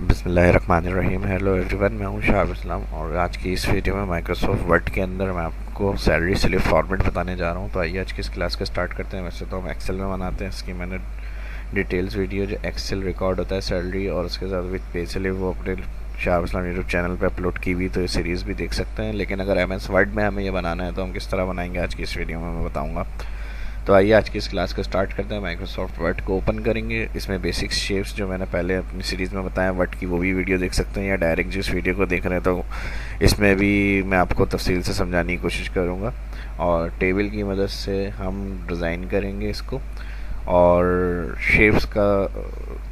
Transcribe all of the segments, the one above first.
बिसमीम hello everyone मैं हूँ शाह इस्लाम और आज की इस वीडियो में माइक्रोसॉफ्ट वर्ड के अंदर मैं आपको सैलरी स्लिप फॉर्मेट बताने जा रहा हूँ। तो आइए आज की इस क्लास को स्टार्ट करते हैं। वैसे तो हम एक्सेल में बनाते हैं, इसकी मैंने डिटेल्स वीडियो जो एक्सेल रिकॉर्ड होता है सैलरी और उसके साथ विथ पे स्लिप वो अपने शाह इस्लाम यूट्यूब चैनल पर अपलोड की हुई तो ये सीरीज़ भी देख सकते हैं। लेकिन अगर एमएस वर्ड में हमें यह बनाना है तो हम किस तरह बनाएँगे आज की इस वीडियो में, मैं बताऊँगा। तो आइए आज की इस क्लास को स्टार्ट करते हैं। माइक्रोसॉफ्ट वर्ड को ओपन करेंगे। इसमें बेसिक शेप्स जो मैंने पहले अपनी सीरीज़ में बताया वर्ड की वो भी वीडियो देख सकते हैं या डायरेक्ट जिस वीडियो को देख रहे हैं तो इसमें भी मैं आपको तफसील से समझाने की कोशिश करूँगा। और टेबल की मदद से हम डिज़ाइन करेंगे इसको। और शेप्स का,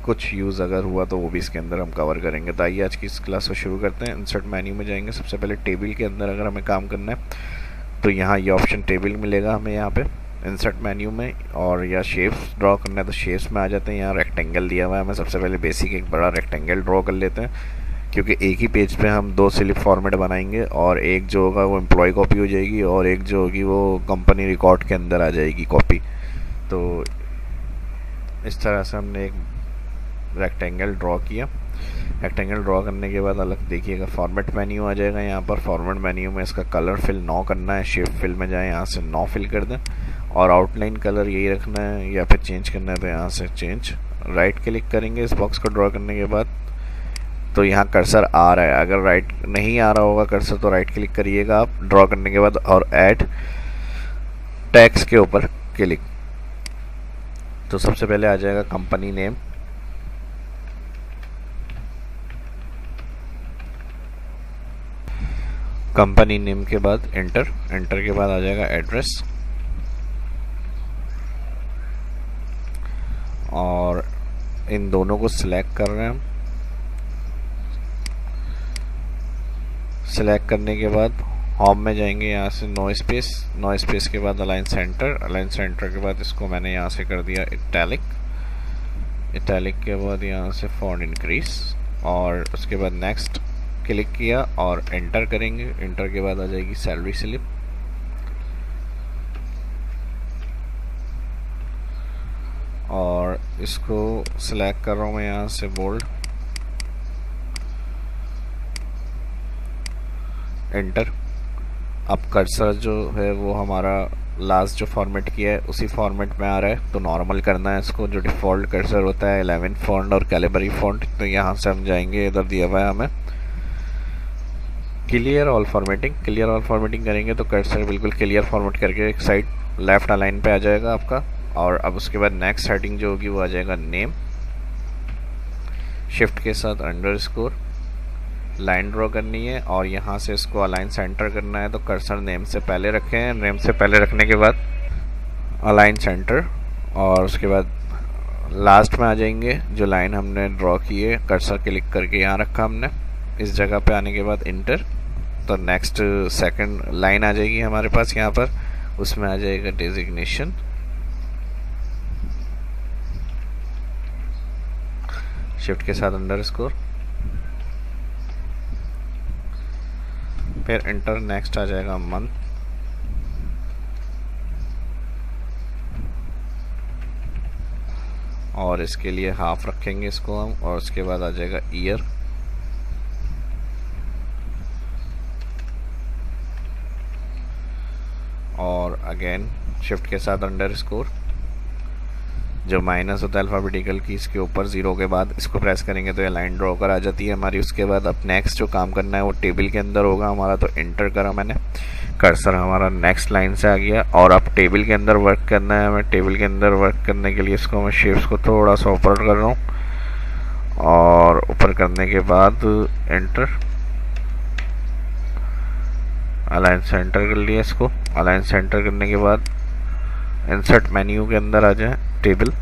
कुछ यूज़ अगर हुआ तो वो भी इसके अंदर हम कवर करेंगे। तो आइए आज की इस क्लास को शुरू करते हैं। इंसर्ट मेन्यू में जाएँगे। सबसे पहले टेबल के अंदर अगर हमें काम करना है तो यहाँ ये ऑप्शन टेबल मिलेगा हमें यहाँ पे। इंसर्ट मेन्यू में और या शेप्स ड्रॉ करना है तो शेप्स में आ जाते हैं। यहाँ रेक्टेंगल दिया हुआ है। हमें सबसे पहले बेसिक एक बड़ा रेक्टेंगल ड्रॉ कर लेते हैं, क्योंकि एक ही पेज पे हम दो स्लिप फॉर्मेट बनाएँगे और एक जो होगा वो एम्प्लॉय कॉपी हो जाएगी और एक जो होगी वो कंपनी रिकॉर्ड के अंदर आ जाएगी कॉपी तो इस तरह से हमने एक रेक्टेंगल ड्रॉ किया। रेक्टेंगल ड्रॉ करने के बाद अलग देखिएगा फॉर्मेट मेन्यू आ जाएगा यहाँ पर। फॉर्मेट मेन्यू में इसका कलर फिल नौ करना है। शेप फिल में जाए, यहाँ से नौ फिल कर दें। और आउटलाइन कलर यही रखना है, या फिर चेंज करना है तो यहाँ से चेंज राइट क्लिक करेंगे इस बॉक्स को ड्रॉ करने के बाद तो यहाँ कर्सर आ रहा है. अगर राइट नहीं आ रहा होगा कर्सर तो राइट क्लिक करिएगा आप ड्रॉ करने के बाद और ऐड टैक्स के ऊपर क्लिक तो सबसे पहले आ जाएगा कंपनी नेम कंपनी नेम के बाद एंटर एंटर के बाद आ जाएगा एड्रेस और इन दोनों को सिलेक्ट कर रहे हैं सिलेक्ट करने के बाद होम में जाएँगे, यहाँ से नो स्पेस नो स्पेस के बाद अलाइन सेंटर अलाइन सेंटर के बाद इसको मैंने यहाँ से कर दिया इटैलिक इटैलिक के बाद यहाँ से फॉन्ट इंक्रीज और उसके बाद नेक्स्ट क्लिक किया और एंटर करेंगे। एंटर के बाद आ जाएगी सैलरी स्लिप और इसको सिलेक्ट कर रहा हूँ मैं यहाँ से बोल्ड एंटर अब कर्सर जो है वो हमारा लास्ट जो फॉर्मेट किया है, उसी फॉर्मेट में आ रहा है। तो नॉर्मल करना है इसको, जो डिफ़ॉल्ट कर्सर होता है एलेवन फॉन्ट और कैलेबरी फॉन्ट तो यहाँ से हम जाएँगे, इधर दिया हुआ है हमें। Clear all formatting clear all formatting करेंगे तो कर्सर बिल्कुल क्लियर फॉर्मेट करके एक साइड लेफ़्ट अलाइन पे आ जाएगा आपका। और अब उसके बाद नेक्स्ट हेडिंग जो होगी वो आ जाएगा नेम शिफ्ट के साथ अंडर स्कोर लाइन ड्रॉ करनी है और यहाँ से इसको अलाइन सेंटर करना है तो कर्सर नेम से पहले रखें नेम से पहले रखने के बाद अलाइन सेंटर और उसके बाद लास्ट में आ जाएँगे, जो लाइन हमने ड्रॉ की है कर्सर क्लिक करके यहाँ रखा हमने, इस जगह पे आने के बाद इंटर तो नेक्स्ट सेकंड लाइन आ जाएगी हमारे पास यहाँ पर, उसमें आ जाएगा डेजिग्नेशन शिफ्ट के साथ अंडर स्कोर फिर इंटर नेक्स्ट आ जाएगा मंथ और इसके लिए हाफ़ रखेंगे इसको हम, और उसके बाद आ जाएगा ईयर और अगेन शिफ्ट के साथ अंडर स्कोर जो माइनस होता है अल्फ़ाबेटिकल की, इसके ऊपर ज़ीरो के बाद इसको प्रेस करेंगे तो ये लाइन ड्रॉ कर आ जाती है हमारी। उसके बाद अब नेक्स्ट जो काम करना है वो टेबल के अंदर होगा। हमारा तो इंटर करा मैंने। कर्सर हमारा नेक्स्ट लाइन से आ गया। और अब टेबल के अंदर वर्क करना है हमें। टेबल के अंदर वर्क करने के लिए इसको मैं शेप्स को थोड़ा सा ऊपर कर रहा हूँ। और ऊपर करने के बाद एंटर अलाइन सेंटर कर लिया इसको। अलाइन सेंटर करने के बाद इंसर्ट मेन्यू के अंदर आ जाए। टेबल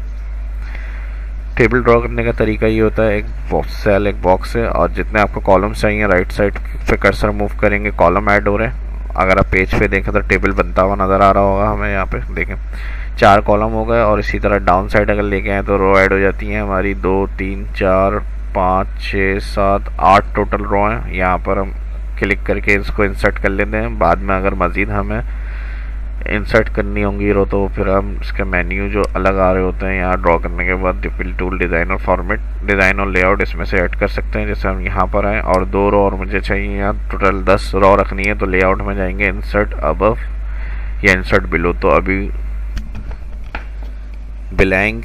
टेबल ड्रॉ करने का तरीका ये होता है, एक बॉक्स सेल एक बॉक्स है, और जितने आपको कॉलम्स चाहिए राइट साइड पे कर्सर मूव करेंगे कॉलम ऐड हो रहे हैं। अगर आप पेज पे देखें तो टेबल बनता हुआ नज़र आ रहा होगा हमें यहाँ पे, देखें। चार कॉलम हो गए, और इसी तरह डाउन साइड अगर लेके आए तो रो ऐड हो जाती हैं। हमारी दो, तीन, चार, पाँच, छः, सात, आठ टोटल रो हैं। यहाँ पर हम क्लिक करके इसको इंसर्ट कर लेते हैं। बाद में अगर मज़ीद हमें इंसर्ट करनी होंगी रो तो फिर हम इसके मेन्यू जो अलग आ रहे होते हैं, यहाँ ड्रॉ करने के बाद डिफिल टूल डिज़ाइन और फॉर्मेट डिज़ाइन और लेआउट इसमें से ऐड कर सकते हैं। जैसे हम यहाँ पर आएँ और दो रो और मुझे चाहिए यहाँ टोटल दस रो रखनी है तो लेआउट में जाएँगे इंसर्ट अबव या इंसर्ट बिलो तो अभी बिलाएंग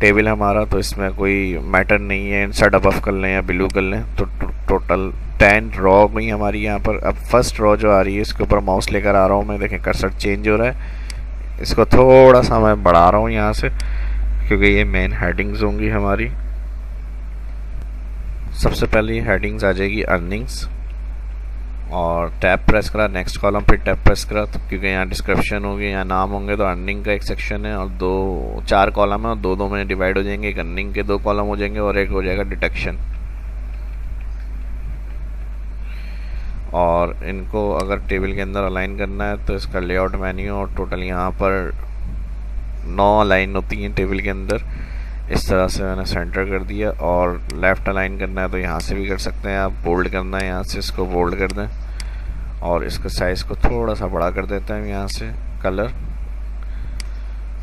टेबल हमारा तो इसमें कोई मैटर नहीं है। इंसर्ट अबव कर लें या बिलू कर लें तो टोटल टेन रॉ गई हमारी यहाँ पर अब फ़र्स्ट रॉ जो आ रही है, इसके ऊपर माउस लेकर आ रहा हूँ मैं। देखें कर्सर चेंज हो रहा है। इसको थोड़ा सा मैं बढ़ा रहा हूँ यहाँ से, क्योंकि ये मेन हेडिंग्स होंगी हमारी। सबसे पहले हेडिंग्स आ जाएगी अर्निंग्स और टैप प्रेस करा नेक्स्ट कॉलम फिर टैप प्रेस करा तो क्योंकि यहाँ डिस्क्रिप्शन होगी, यहाँ नाम होंगे तो अर्निंग का एक सेक्शन है, और दो, चार कॉलम है, और दो दो में डिवाइड हो जाएँगे, एक अर्निंग के दो कॉलम हो जाएँगे, और एक हो जाएगा डिटेक्शन और इनको अगर टेबल के अंदर अलाइन करना है तो इसका लेआउट मेन्यू और टोटल यहाँ पर नौ अलाइन होती हैं टेबल के अंदर। इस तरह से मैंने सेंटर कर दिया और लेफ़्ट अलाइन करना है तो यहाँ से भी कर सकते हैं आप। बोल्ड करना है यहाँ से, इसको बोल्ड कर दें। और इसका साइज़ को थोड़ा सा बड़ा कर देते हैं यहाँ से, कलर।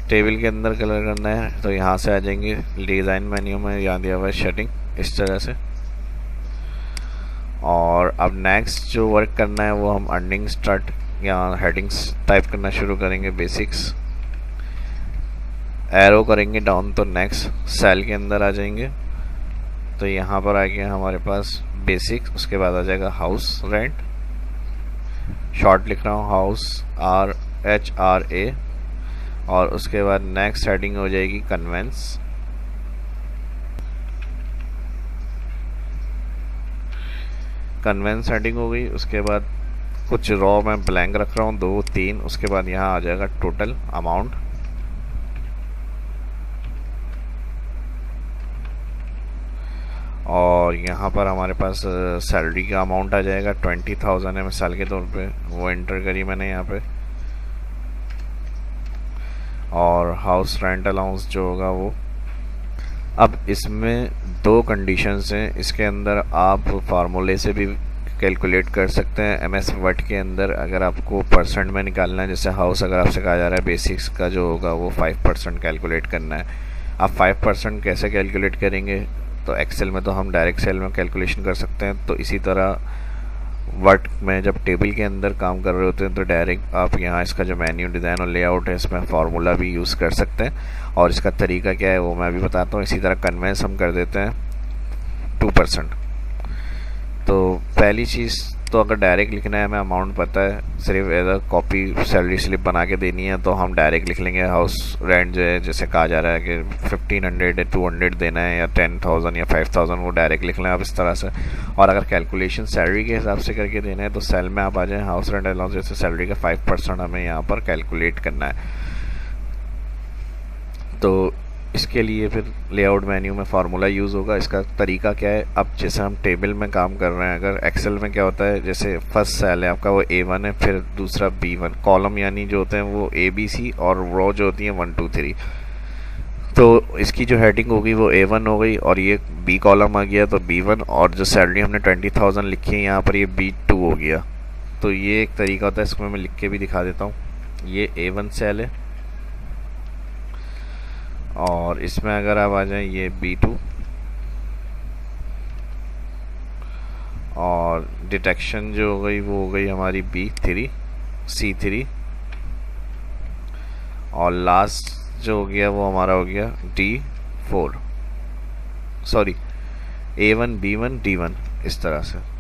टेबल के अंदर कलर करना है तो यहाँ से आ जाएँगे डिज़ाइन मेन्यू में, यहाँ दिया हुआ है शेडिंग, इस तरह से। और अब नेक्स्ट जो वर्क करना है, वो हम अर्निंग स्टार्ट या हेडिंग्स टाइप करना शुरू करेंगे बेसिक्स एरो करेंगे डाउन तो नेक्स्ट सेल के अंदर आ जाएँगे। तो यहाँ पर आ गया हमारे पास बेसिक्स उसके बाद आ जाएगा हाउस रेंट शॉर्ट लिख रहा हूँ house R H R A और उसके बाद नेक्स्ट हेडिंग हो जाएगी कन्वेंस कन्वेंस सेटिंग हो गई, उसके बाद कुछ रॉ मैं ब्लैंक रख रहा हूँ, दो, तीन, उसके बाद यहाँ आ जाएगा टोटल अमाउंट और यहाँ पर हमारे पास सैलरी का अमाउंट आ जाएगा ट्वेंटी थाउज़ेंड है मिसाल के तौर पे वो एंटर करी मैंने यहाँ पे. और हाउस रेंट अलाउंस जो होगा वो अब इसमें दो कंडीशंस हैं। इसके अंदर आप फार्मूले से भी कैलकुलेट कर सकते हैं। एम एस वर्ड के अंदर अगर आपको परसेंट में निकालना है, जैसे हाउस अगर आपसे कहा जा रहा है बेसिक्स का जो होगा, वो फाइव परसेंट कैलकुलेट करना है। आप फाइव परसेंट कैसे कैलकुलेट करेंगे? तो एक्सेल में तो हम डायरेक्ट सेल में कैलकुलेशन कर सकते हैं। तो इसी तरह वर्ड में जब टेबल के अंदर काम कर रहे होते हैं तो डायरेक्ट आप यहाँ इसका जो मेन्यू डिज़ाइन और लेआउट है, इसमें फार्मूला भी यूज़ कर सकते हैं। और इसका तरीका क्या है, वो मैं भी बताता हूँ। इसी तरह कन्वेंस हम कर देते हैं टू परसेंट। तो पहली चीज़ तो अगर डायरेक्ट लिखना है, हमें अमाउंट पता है, सिर्फ़ as a copy salary slip बना के देनी है तो हम डायरेक्ट लिख लेंगे हाउस रेंट जो है, जैसे कहा जा रहा है कि फिफ्टीन हंड्रेड या टू हंड्रेड देना है, या टेन थाउज़ेंड या फाइव थाउज़ेंड वो डायरेक्ट लिख लें आप इस तरह से। और अगर कैलकुलेशन सैलरी के हिसाब से करके देना है तो सेल में आप आ जाएँ हाउस रेंट अलाउंस जैसे सैलरी का फाइव परसेंट हमें यहाँ पर कैलकुलेट करना है। तो इसके लिए फिर लेआउट मेन्यू में फार्मूला यूज़ होगा। इसका तरीका क्या है? अब जैसे हम टेबल में काम कर रहे हैं, अगर एक्सेल में क्या होता है, जैसे फ़र्स्ट सेल है आपका, वो ए वन है, फिर दूसरा बी वन कॉलम यानी जो होते हैं वो ए बी सी और रो जो होती हैं वन टू थ्री तो इसकी जो हेडिंग होगी वो ए वन हो गई और ये बी कॉलम आ गया तो बी वन और जो सैलरी हमने ट्वेंटी थाउज़ेंड लिखी है, यहाँ पर ये बी टू हो गया। तो ये एक तरीका होता है इसमें मैं लिख के भी दिखा देता हूँ। ये ए वन सेल है। और इसमें अगर आप आ जाएँ, ये बी टू और डिटेक्शन जो हो गई, वो हो गई हमारी बी थ्री सी थ्री और लास्ट जो हो गया, वो हमारा हो गया D four sorry A one B one D one इस तरह से।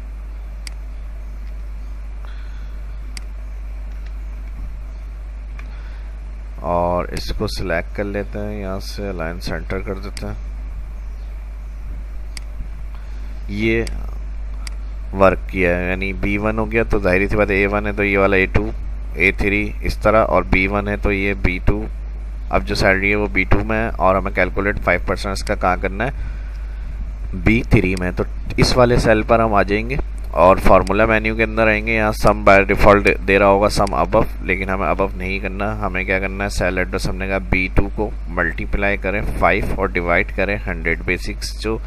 इसको सिलेक्ट कर लेते हैं, यहाँ से लाइन सेंटर कर देते हैं। ये वर्क किया है, यानी बी वन हो गया तो ज़ाहिर सी बात ए वन है तो ये वाला ए टू ए थ्री इस तरह, और बी वन है तो ये बी टू अब जो सैलरी है वो बी टू में है, और हमें कैलकुलेट फाइव परसेंट इसका कहाँ करना है? बी थ्री में तो इस वाले सेल पर हम आ जाएँगे। और फार्मूला मेन्यू के अंदर आएँगे, यहाँ सम बाय डिफ़ॉल्ट दे रहा होगा सम अबव लेकिन हमें अबव नहीं करना। हमें क्या करना है? सेल एड्रेस हमने कहा बी टू को मल्टीप्लाई करें फाइव और डिवाइड करें हंड्रेड बेसिक्स जो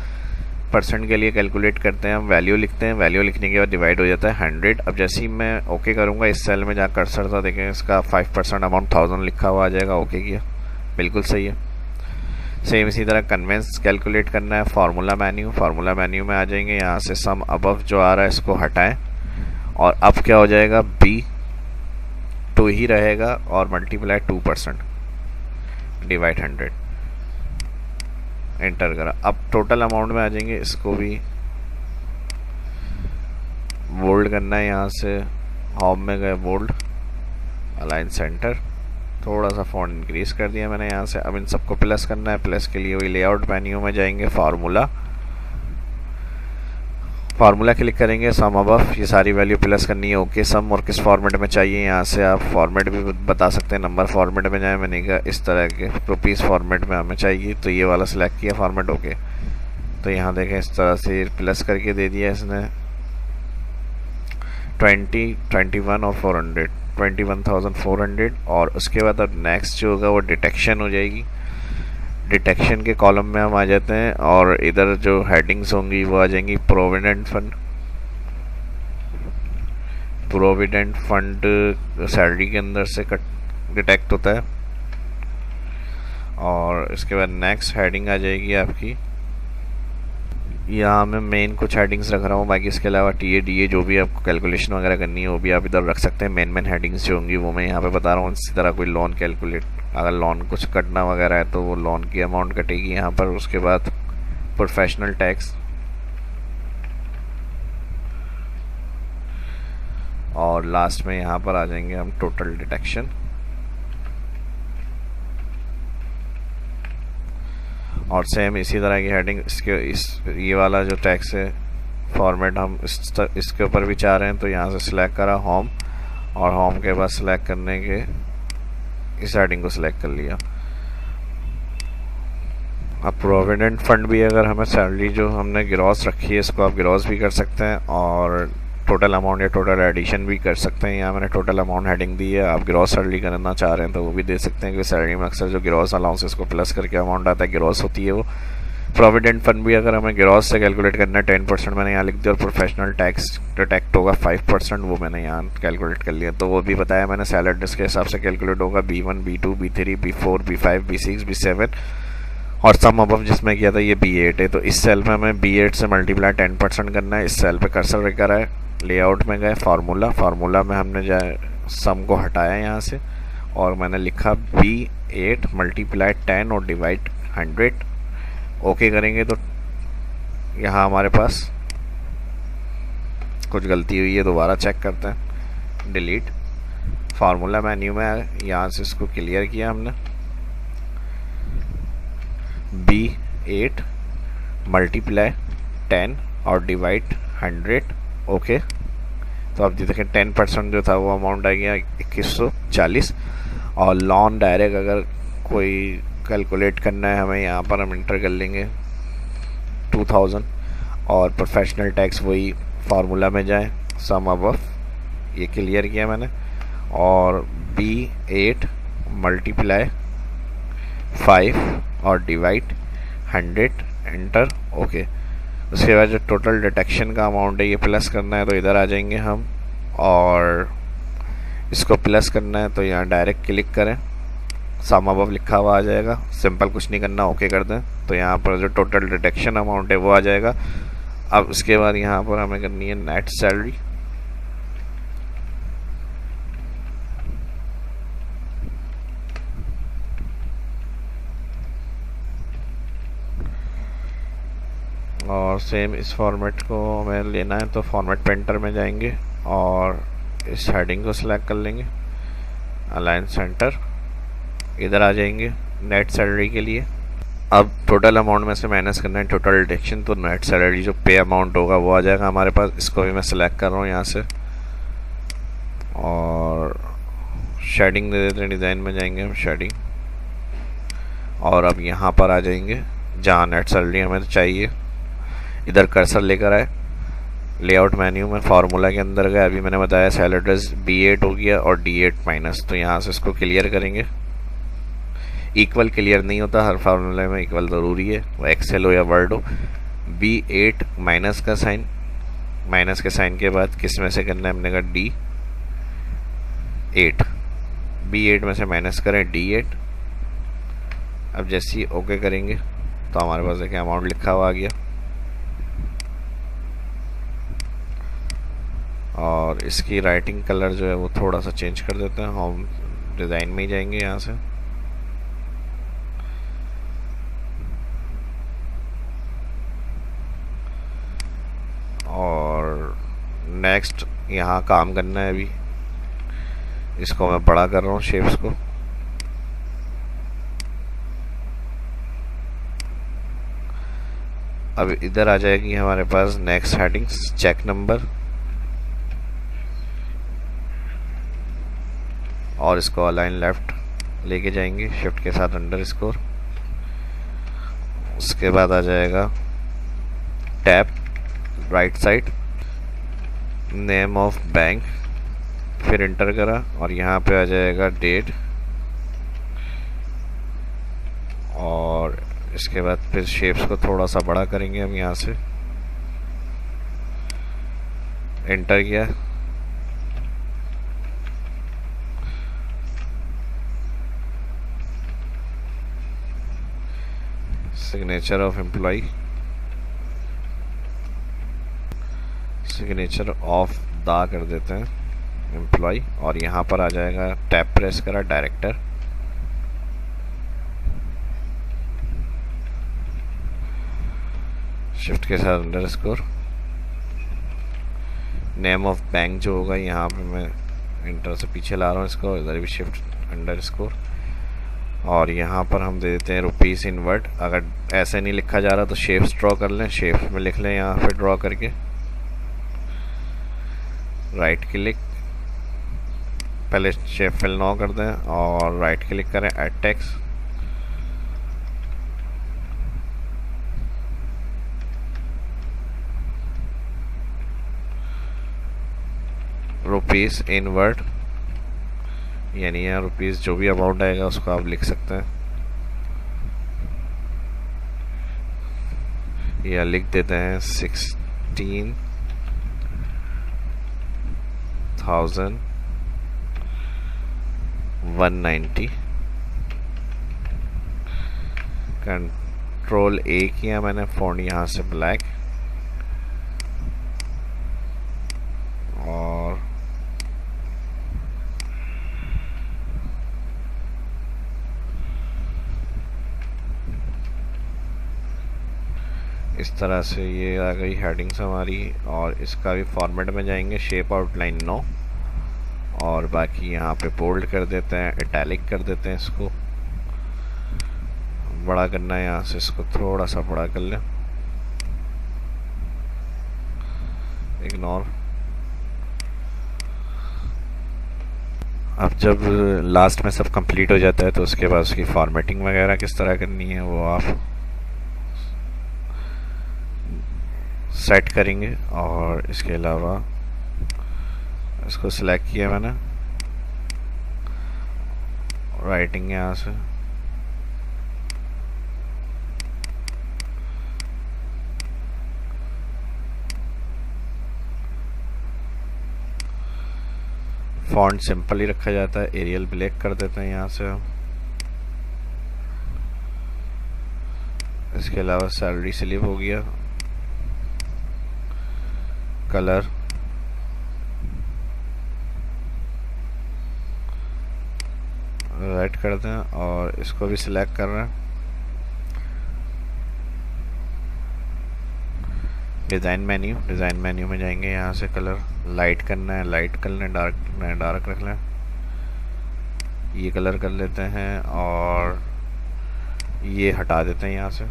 परसेंट के लिए कैलकुलेट करते हैं, हम वैल्यू लिखते हैं वैल्यू लिखने के बाद डिवाइड हो जाता है हंड्रेड अब जैसे ही मैं ओके करूँगा, इस सेल में जहाँ कर्सर था, देखें, इसका फाइव परसेंट अमाउंट थाउज़ेंड लिखा हुआ आ जाएगा ओके किया। बिल्कुल सही है। सेम इसी तरह कन्वेंस कैलकुलेट करना है फार्मूला मेन्यू फार्मूला मेन्यू में आ जाएँगे, यहाँ से सम अबव जो आ रहा है इसको हटाएँ, और अब क्या हो जाएगा? बी टू ही रहेगा और multiply two percent divide hundred enter करा। अब टोटल अमाउंट में आ जाएँगे, इसको भी बोल्ड करना है यहाँ से होम में गए बोल्ड अलाइन सेंटर थोड़ा सा फ़ॉन्ट इंक्रीज़ कर दिया मैंने यहाँ से। अब इन सबको प्लस करना है। प्लस के लिए वही लेआउट मेन्यू में जाएँगे फार्मूला फार्मूला क्लिक करेंगे सम अब ये सारी वैल्यू प्लस करनी है। ओके सम और किस फॉर्मेट में चाहिए यहाँ से आप फॉर्मेट भी बता सकते हैं। नंबर फॉर्मेट में जाए, मैंने कहा इस तरह के रुपीज़ फॉर्मेट में हमें चाहिए। तो ये वाला सिलेक्ट किया फॉर्मेट ओके तो यहाँ देखें, इस तरह से प्लस करके दे दिया इसने। ट्वेंटी ट्वेंटी वन और four hundred twenty one thousand four hundred और उसके बाद अब नेक्स्ट जो होगा वो डिटेक्शन हो जाएगी। डिटेक्शन के कॉलम में हम आ जाते हैं और इधर जो हेडिंग्स होंगी वो आ जाएँगी provident fund provident fund salary के अंदर से कट डिटेक्ट होता है। और इसके बाद नेक्स्ट हेडिंग आ जाएगी आपकी। यहाँ मैं मेन कुछ हेडिंग्स रख रहा हूँ, बाकी इसके अलावा टी ए डी ए जो भी आपको कैलकुलेशन वगैरह करनी है, वो भी आप इधर रख सकते हैं। मेन मेन हेडिंग्स जो होंगी, वो मैं यहाँ पे बता रहा हूँ। इसी तरह कोई लोन कैलकुलेट अगर लोन कुछ कटना वगैरह है तो वो लोन की अमाउंट कटेगी यहाँ पर। उसके बाद प्रोफेशनल टैक्स और लास्ट में यहाँ पर आ जाएँगे हम टोटल डिटेक्शन और सेम इसी तरह की हेडिंग इसके इस ये वाला जो टैक्स है फॉर्मेट हम इस तर, इसके ऊपर भी चाह रहे हैं तो यहाँ से सिलेक्ट करा होम और होम के बाद सिलेक्ट करने के इस हेडिंग को सिलेक्ट कर लिया। अब प्रोविडेंट फंड भी अगर हमें सैलरी जो हमने ग्रॉस रखी है इसको आप ग्रॉस भी कर सकते हैं और टोटल अमाउंट या टोटल एडिशन भी कर सकते हैं। यहाँ मैंने टोटल अमाउंट हेडिंग दी है। आप ग्रॉस सैलरी करना चाह रहे हैं तो वो भी दे सकते हैं कि सैलरी में अक्सर जो ग्रॉस अलाउंस को प्लस करके अमाउंट आता है ग्रॉस होती है वो। प्रोविडेंट फंड भी अगर हमें ग्रॉस से कैलकुलेट करना है टेन परसेंट मैंने यहाँ लिख दिया और प्रोफेशनल टैक्स डिटेक्ट होगा फाइव परसेंट वो मैंने यहाँ कैलकुलेट कर लिया। तो वो भी बताया मैंने सैलड के हिसाब से कैलकुलेट होगा B one B two B three B four B five B six B seven और सम अब जिसमें किया था ये बी एट है। तो इस सेल में हमें बी एट से मल्टीप्लाई टेन परसेंट करना है, इस सेल पे कर्सर रखा है लेआउट में गए फार्मूला फार्मूला में हमने जाए सम को हटाया यहाँ से और मैंने लिखा बी एट मल्टीप्लाई टेन और डिवाइड हंड्रेड ओके करेंगे तो यहाँ हमारे पास कुछ गलती हुई है, दोबारा चेक करते हैं. डिलीट फार्मूला मेन्यू में यहाँ से इसको क्लियर किया हमने. बी एट मल्टीप्लाई टेन और डिवाइड हंड्रेड ओके। तो आप देखें टेन परसेंट जो था वो अमाउंट आ गया इक्कीस सौ चालीस। और लॉन डायरेक्ट अगर कोई कैलकुलेट करना है, हमें यहाँ पर हम इंटर कर लेंगे टू थाउज़ेंड और प्रोफेशनल टैक्स वही फार्मूला में जाए सम अब ये क्लियर किया मैंने। और बी एट मल्टीप्लाई फाइव और डिवाइड हंड्रेड एंटर ओके उसके बाद जो टोटल डिटेक्शन का अमाउंट है, ये प्लस करना है तो इधर आ जाएँगे हम। और इसको प्लस करना है तो यहाँ डायरेक्ट क्लिक करें। साम अब लिखा हुआ आ जाएगा। सिंपल कुछ नहीं करना ओके कर दें। तो यहाँ पर जो टोटल डिटेक्शन अमाउंट है, वो आ जाएगा। अब उसके बाद यहाँ पर हमें करनी है नेट सैलरी और सेम इस फॉर्मेट को हमें लेना है तो फॉर्मेट पेंटर में जाएँगे और इस हेडिंग को सिलेक्ट कर लेंगे अलाइन सेंटर इधर आ जाएँगे नेट सैलरी के लिए। अब टोटल अमाउंट में से माइनस करना है टोटल डिडक्शन तो नेट सैलरी जो पे अमाउंट होगा वो आ जाएगा हमारे पास, इसको भी मैं सिलेक्ट कर रहा हूँ यहाँ से। और शेडिंग दे देते हैं डिज़ाइन में जाएँगे हम शेडिंग और अब यहाँ पर आ जाएँगे, जहाँ नेट सैलरी हमें चाहिए। इधर कर्सर लेकर आए। लेआउट मेन्यू में फार्मूला के अंदर गए। अभी मैंने बताया सेल एड्रेस बी एट हो गया और डी एट माइनस तो यहाँ से इसको क्लियर करेंगे। इक्वल क्लियर नहीं होता। हर फार्मूले में इक्वल ज़रूरी है। वो एक्सेल हो या वर्ड हो। बी एट माइनस का साइन माइनस के साइन के बाद किसमें से करना है? हमने कहा डी एट बी एट में से माइनस करें डी एट अब जैसे ही ओके करेंगे तो हमारे पास देखिए अमाउंट लिखा हुआ आ गया। और इसकी राइटिंग कलर जो है वो थोड़ा सा चेंज कर देते हैं। होम डिज़ाइन में ही जाएँगे यहाँ से। और नेक्स्ट यहाँ काम करना है अभी। इसको मैं बड़ा कर रहा हूँ शेप्स को। अब इधर आ जाएगी हमारे पास नेक्स्ट हेडिंग्स चेक नंबर और इसको अलाइन लेफ़्ट लेके जाएँगे शिफ्ट के साथ अंडर स्कोर उसके बाद आ जाएगा tab right side name of bank फिर इंटर करा और यहाँ पे आ जाएगा डेट और इसके बाद फिर शेप्स को थोड़ा सा बड़ा करेंगे हम यहाँ से। इंटर किया। Signature of employee signature of दा कर देते हैं एम्प्लॉय और यहाँ पर आ जाएगा टैप प्रेस करा डायरेक्टर शिफ्ट के साथ underscore name of bank जो होगा यहाँ पे मैं इंटर से पीछे ला रहा हूँ इसको इधर भी शिफ्ट अंडर स्कोर और यहाँ पर हम दे देते हैं रुपीस इन वर्ड अगर ऐसे नहीं लिखा जा रहा तो शेप्स ड्रॉ कर लें। शेप्स में लिख लें यहाँ पे ड्रॉ करके। राइट क्लिक पहले शेप फिल नो कर दें और राइट क्लिक करें add text rupees in word यानी यहाँ रुपीज़ जो भी अमाउंट आएगा, उसको आप लिख सकते हैं। या लिख देते हैं sixteen thousand one ninety control A किया मैंने फ़ोन यहाँ से ब्लैक इस तरह से ये आ गई हेडिंग्स हमारी और इसका भी फॉर्मेट में जाएँगे शेप आउटलाइन नो और बाकी यहाँ पे बोल्ड कर देते हैं इटैलिक कर देते हैं इसको। बड़ा करना है यहाँ से इसको थोड़ा सा बड़ा कर लें। इग्नोर अब जब लास्ट में सब कंप्लीट हो जाता है तो उसके बाद उसकी फॉर्मेटिंग वगैरह किस तरह करनी है, वो आप सेट करेंगे और इसके अलावा इसको सिलेक्ट किया मैंने। राइटिंग यहाँ से। फॉन्ट सिंपल ही रखा जाता है एरियल ब्लैक कर देते हैं यहाँ से हम। इसके अलावा सैलरी स्लिप हो गया। कलर। रेड कर दें और इसको भी सिलेक्ट कर रहे हैं। डिज़ाइन मेन्यू डिज़ाइन मेन्यू में जाएँगे यहाँ से कलर लाइट करना है लाइट कर लें डार्क करना है डार्क रख लें। ये कलर कर लेते हैं और ये हटा देते हैं यहाँ से।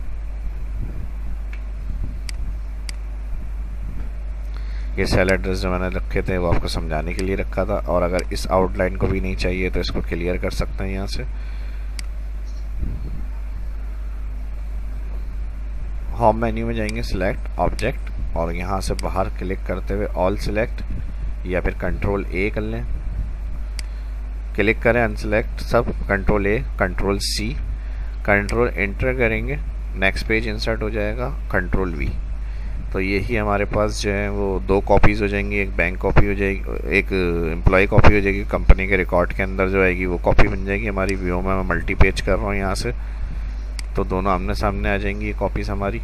ये सेल एड्रेस जो मैंने रखे थे वो आपको समझाने के लिए रखा था और अगर इस आउटलाइन को भी नहीं चाहिए तो इसको क्लियर कर सकते हैं यहाँ से। होम मेन्यू में जाएँगे सिलेक्ट ऑब्जेक्ट और यहाँ से बाहर क्लिक करते हुए ऑल सिलेक्ट या फिर कंट्रोल ए कर लें। क्लिक करें अनसेलेक्ट सब control A control C control enter करेंगे नेक्स्ट पेज इंसर्ट हो जाएगा कंट्रोल वी तो यही हमारे पास जो है, वो दो कॉपीज़ हो जाएँगी, एक बैंक कॉपी हो जाएगी, एक एम्प्लॉय कॉपी हो जाएगी कंपनी के रिकॉर्ड के अंदर जो आएगी वो कॉपी बन जाएगी, हमारी व्यू में मैं मल्टी पेज कर रहा हूँ यहाँ से। तो दोनों आमने सामने आ जाएँगी ये कॉपीज़ हमारी।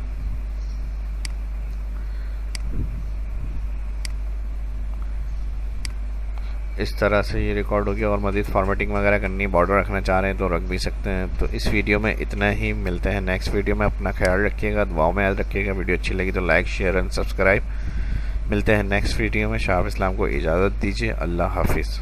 इस तरह से ये रिकॉर्ड होगी और मज़ीद फॉर्मेटिंग वगैरह करनी बॉर्डर रखना चाह रहे हैं तो रख भी सकते हैं। तो इस वीडियो में इतना ही। मिलते हैं नेक्स्ट वीडियो में। अपना ख्याल रखिएगा, दुआओं में याद रखिएगा। वीडियो अच्छी लगी तो लाइक शेयर एंड सब्सक्राइब मिलते हैं नेक्स्ट वीडियो में। शाह इस्लाम को इजाज़त दीजिए। अल्लाह हाफिज़।